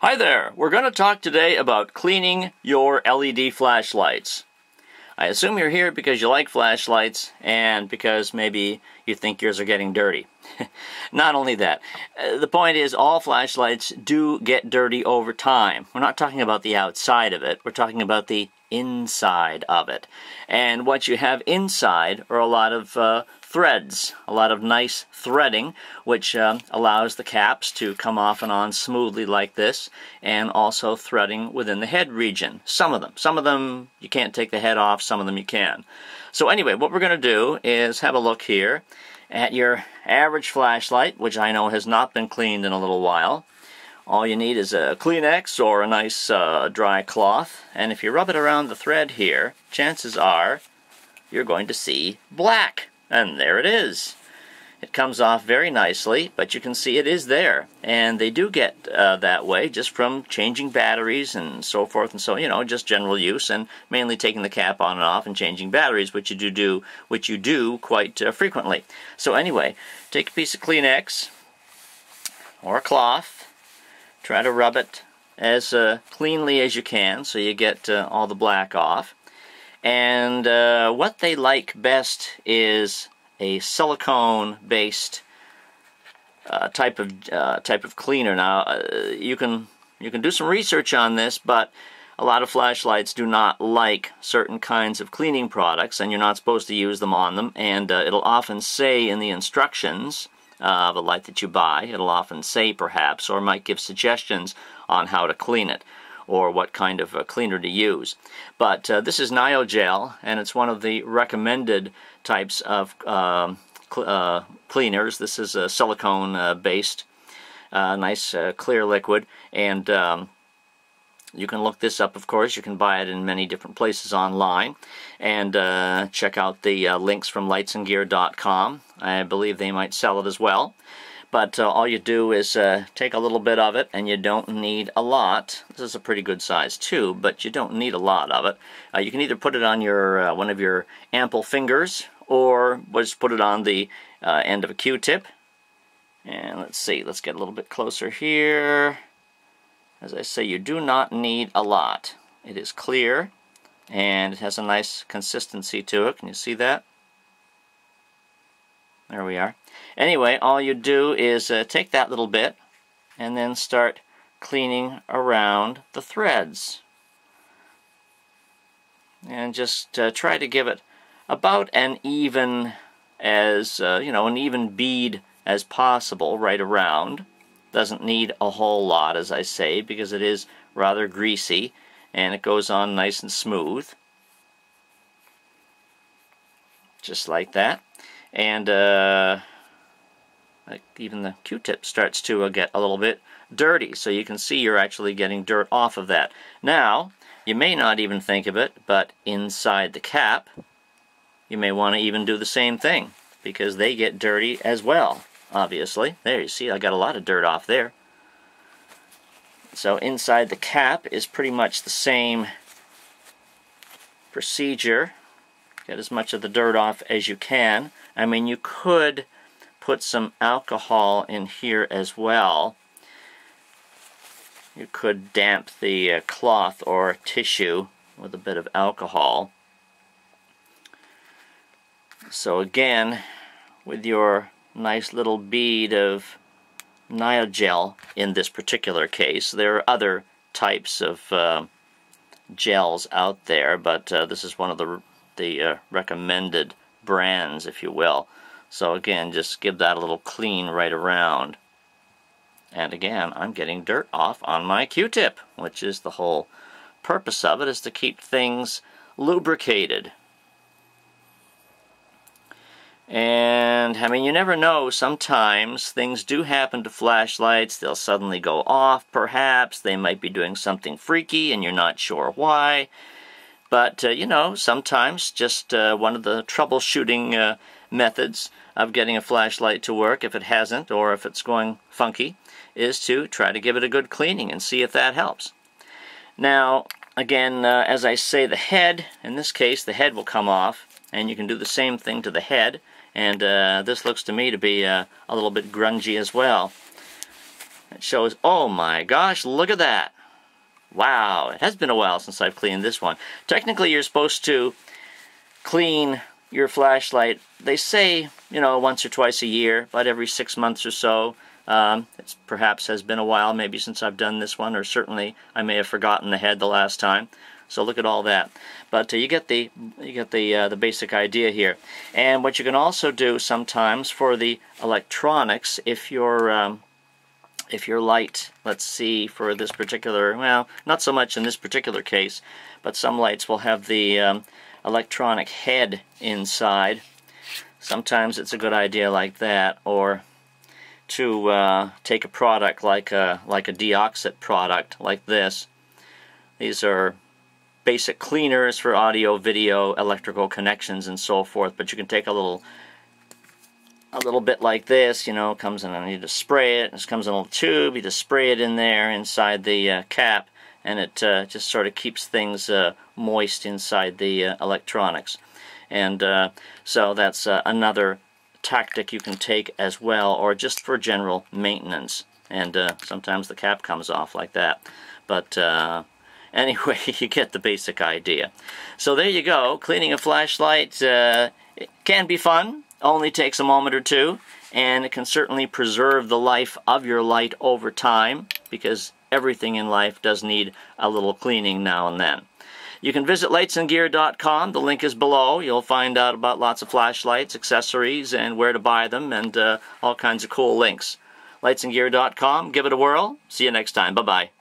Hi there! We're going to talk today about cleaning your LED flashlights. I assume you're here because you like flashlights and because maybe you think yours are getting dirty. not only that, uh, the point is all flashlights do get dirty over time. We're not talking about the outside of it, we're talking about the inside of it. And what you have inside are a lot of uh, threads, a lot of nice threading, which um, allows the caps to come off and on smoothly like this, and also threading within the head region. Some of them. Some of them you can't take the head off, some of them you can. So anyway, what we're going to do is have a look here at your average flashlight, which I know has not been cleaned in a little while. All you need is a Kleenex or a nice uh, dry cloth, and if you rub it around the thread here, chances are you're going to see black. And there it is. It comes off very nicely, but you can see it is there. And they do get uh, that way just from changing batteries and so forth and so, you know, just general use and mainly taking the cap on and off and changing batteries, which you do do, which you do quite uh, frequently. So anyway, take a piece of Kleenex or a cloth, try to rub it as uh, cleanly as you can so you get uh, all the black off. And uh, what they like best is a silicone-based uh, type of uh, type of cleaner. Now uh, you can you can do some research on this, but a lot of flashlights do not like certain kinds of cleaning products, and you're not supposed to use them on them. And uh, it'll often say in the instructions uh, of a light that you buy, it'll often say perhaps, or might give suggestions on how to clean it or what kind of cleaner to use. But uh, this is Nyogel, and it's one of the recommended types of um, uh, cleaners. This is a silicone-based, uh, nice clear liquid, and um, you can look this up, of course. You can buy it in many different places online. And uh, check out the uh, links from lightsandgear.com. I believe they might sell it as well. But uh, all you do is uh, take a little bit of it, and you don't need a lot. This is a pretty good size too, but you don't need a lot of it. Uh, you can either put it on your uh, one of your ample fingers, or just put it on the uh, end of a Q-tip. And let's see, let's get a little bit closer here. As I say, you do not need a lot. It is clear, and it has a nice consistency to it. Can you see that? There we are. Anyway, all you do is uh, take that little bit and then start cleaning around the threads. And just uh, try to give it about an even as, uh, you know, an even bead as possible right around. Doesn't need a whole lot, as I say, because it is rather greasy and it goes on nice and smooth. Just like that. And, uh, like even the Q-tip starts to uh, get a little bit dirty. So you can see you're actually getting dirt off of that. Now, you may not even think of it, but inside the cap, you may want to even do the same thing because they get dirty as well, obviously. There, you see, I got a lot of dirt off there. So inside the cap is pretty much the same procedure. Get as much of the dirt off as you can. I mean, you could put some alcohol in here as well. You could damp the uh, cloth or tissue with a bit of alcohol. So again, with your nice little bead of Nyogel in this particular case, there are other types of uh, gels out there, but uh, this is one of the, the uh, recommended brands, if you will. So again, just give that a little clean right around. And again, I'm getting dirt off on my Q-tip, which is the whole purpose of it, is to keep things lubricated. And, I mean, you never know. Sometimes things do happen to flashlights. They'll suddenly go off, perhaps. They might be doing something freaky, and you're not sure why. But, uh, you know, sometimes just uh, one of the troubleshooting uh, methods of getting a flashlight to work, if it hasn't or if it's going funky, is to try to give it a good cleaning and see if that helps. Now, again, uh, as I say, the head, in this case, the head will come off, and you can do the same thing to the head, and uh, this looks to me to be uh, a little bit grungy as well. It shows, oh my gosh, look at that. Wow, it has been a while since I've cleaned this one. Technically, you're supposed to clean your flashlight, they say, you know, once or twice a year, about every six months or so. Um, it perhaps has been a while, maybe since I've done this one, or certainly I may have forgotten the head the last time. So look at all that. But uh, you get the you get the uh, the basic idea here. And what you can also do sometimes for the electronics, if your um, if your light, let's see, for this particular, well, not so much in this particular case, but some lights will have the um, electronic head inside. Sometimes it's a good idea like that, or to uh, take a product like a like a DeoxIT product like this. These are basic cleaners for audio, video, electrical connections, and so forth. But you can take a little a little bit like this, you know, comes in and you just spray it. This comes in a little tube. You just spray it in there inside the uh, cap, and it uh, just sort of keeps things uh, moist inside the uh, electronics. And uh, so that's uh, another tactic you can take as well, or just for general maintenance. And sometimes the cap comes off like that. But anyway, you get the basic idea. So there you go. Cleaning a flashlight can be fun only takes a moment or two, and it can certainly preserve the life of your light over time because everything in life does need a little cleaning now and then. You can visit lightsandgear.com. The link is below. You'll find out about lots of flashlights, accessories, and where to buy them, and uh, all kinds of cool links. Lightsandgear.com. Give it a whirl. See you next time. Bye-bye.